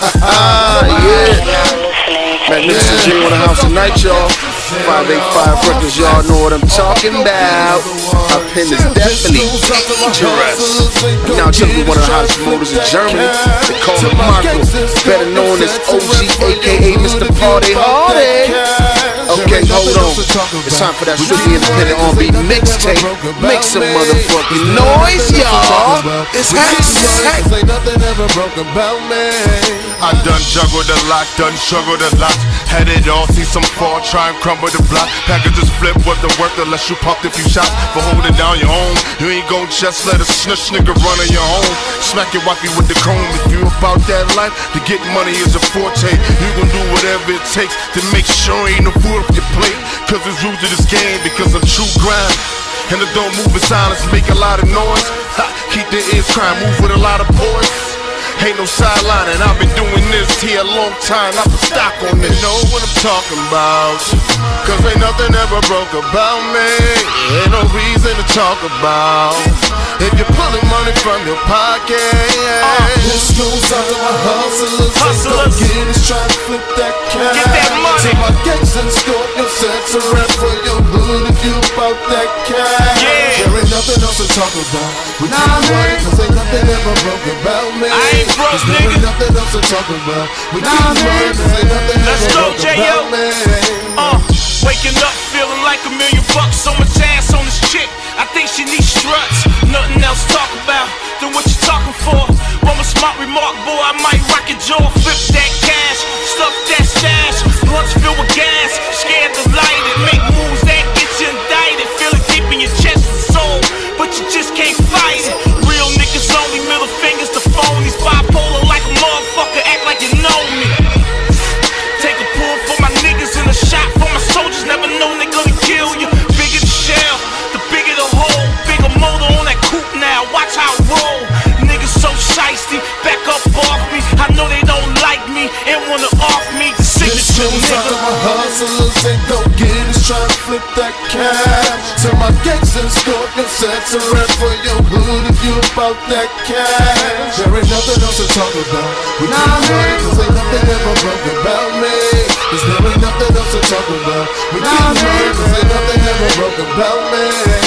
Ah, yeah. Magnificent J on the house tonight, y'all. 585 Records, y'all know what I'm talking about. My pen is definitely dangerous. Now chilling with one of the hottest promoters in Germany. They call him Marco, better known as OG, aka Mr. Pardy Hardy. Okay, hold on. It's time for that strictly independent R&B mixtape. Make some motherfucking noise, y'all. It's hot. Ain't nothing ever broke about me. I done juggled a lot, done struggled a lot. Had it all, see some fall, try and crumble the block. Packages flip, what the worth unless you popped a few shots for holding down your own. You ain't gon' just let a snitch nigga run on your own. Smack your wifey with the chrome. If you about that life, to get money is a forte. You gon' do whatever it takes to make sure ain't no food off your plate. Cause it's rules to this game because of true grind. And it don't move in silence, make a lot of noise. Ha, keep the ears crying, move with a lot of poise. Ain't no sideline, and I've been doing this here a long time. I put stock on this. Know what I'm talking about. Cause ain't nothing ever broke about me. Ain't no reason to talk about. If you're pulling money from your pocket. This goes out to my hustlers. Hustlers. Get us trying to flip that cash. Get that money. To my gangs and scorpions, sex a rap for your hood if you about that cash. Talk about. We Nah, man. money cause ain't nothing ever broke about me. I ain't broke, Cause there ain't nigga. nothing else to talk about. We Nah, man. money cause ain't nothing Let's ever go, broke J.O. about me. Uh, waking up feeling like a million bucks, so much ass on this chick. I think she needs struts, nothing else to talk about than what you talking for. One more smart remark, boy, I might rock your jaw, flip that cash, stuff that stash, blunts filled with gas, scared to light it. Real niggas only, middle fingers to phonies, bipolar like a motherfucker, act like you know me. Take a pull for my niggas and a shot for my soldiers. Never know they gonna kill you. Bigger the shell, the bigger the hole. Bigger motor on that coupe now. Watch how it roll. Niggas so shiesty, back up off me. I know they don't like me and wanna off me. The signature goes out nigga. my hustlers and go get trying to flip that cash. Gangs and scorpions, sex a rap for your hood if you about that cash. There ain't nothing else to talk about. We Nah, keep man. cause ain't nothing ever broke about me. Cause there ain't nothing else to talk about. We Nah, keep man. cause ain't nothing ever broke about me.